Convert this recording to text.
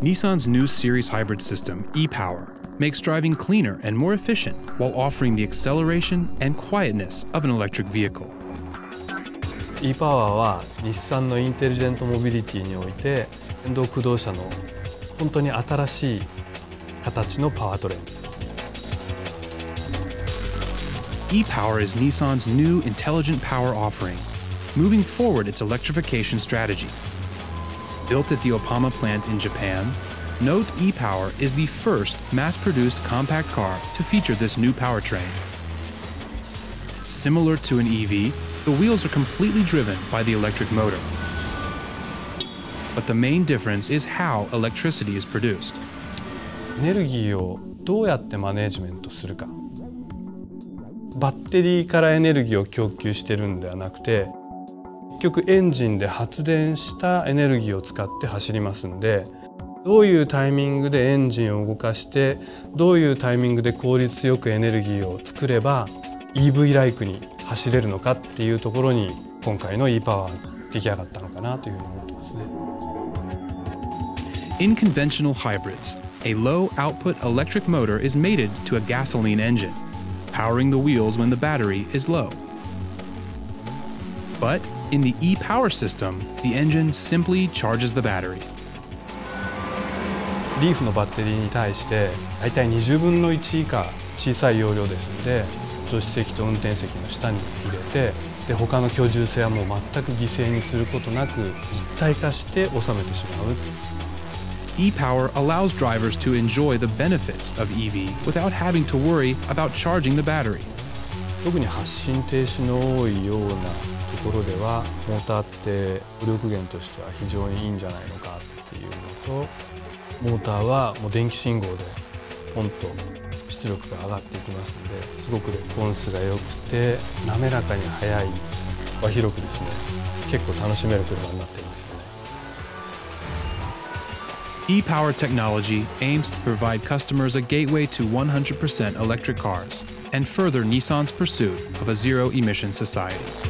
Nissan's new series hybrid system, e-Power, makes driving cleaner and more efficient while offering the acceleration and quietness of an electric vehicle. e パワーは日産のインテリジェントモビリティにおいて電動駆動車の本当に新しい形のパワートレインです e-Power is Nissan's new intelligent power offering, moving forward its electrification strategy. Built at the Opama plant in Japan, Note e-Power is the first mass-produced compact car to feature this new powertrain. Similar to an EV, the wheels are completely driven by the electric motor. But the main difference is how electricity is produced. エネルギーをどうやってマネジメントするかバッテリーからエネルギーを供給してるんではなくて 結局エンジンで発電したエネルギーを使って走りますんでどういうタイミングでエンジンを動かしてどういうタイミングで効率よくエネルギーを作れば EV ライクに走れるのかっていうところに今回の e パワー出来上がったのかなというふうに思ってますね。In conventional hybrids, a low output electric motor is mated to a gasoline engine, powering the wheels when the battery is low. But in the e power system, the engine simply charges the battery. リーフのバッテリーに対して大体20分の1以下小さい容量ですので助手席と運転席の下に入れてで他の居住性はもう全く犠牲にすることなく一体化して収めてしまう e-Power allows drivers to enjoy the benefits of EV without having to worry about charging the battery. 特に発進停止の多いようなところではモーターって浮力源としては非常にいいんじゃないのかっていうのとモーターはもう電気信号でポンと出力が上がっていきますのですごくレスポンスが良くて滑らかに速い幅広くですね結構楽しめる車になっていますよね。E-Power technology aims to provide customers a gateway to 100% electric cars and further Nissan's pursuit of a zero-emission society.